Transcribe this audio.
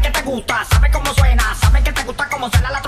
sabe que te gusta, sabe cómo suena, sabe que te gusta cómo suena la.